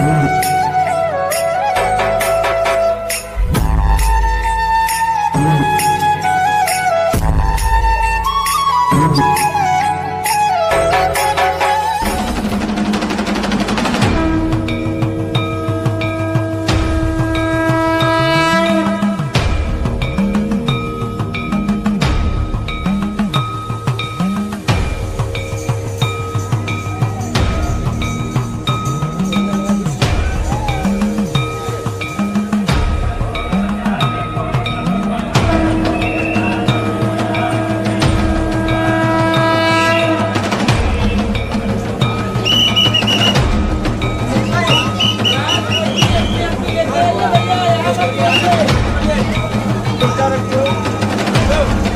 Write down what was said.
Thank. hora que eu.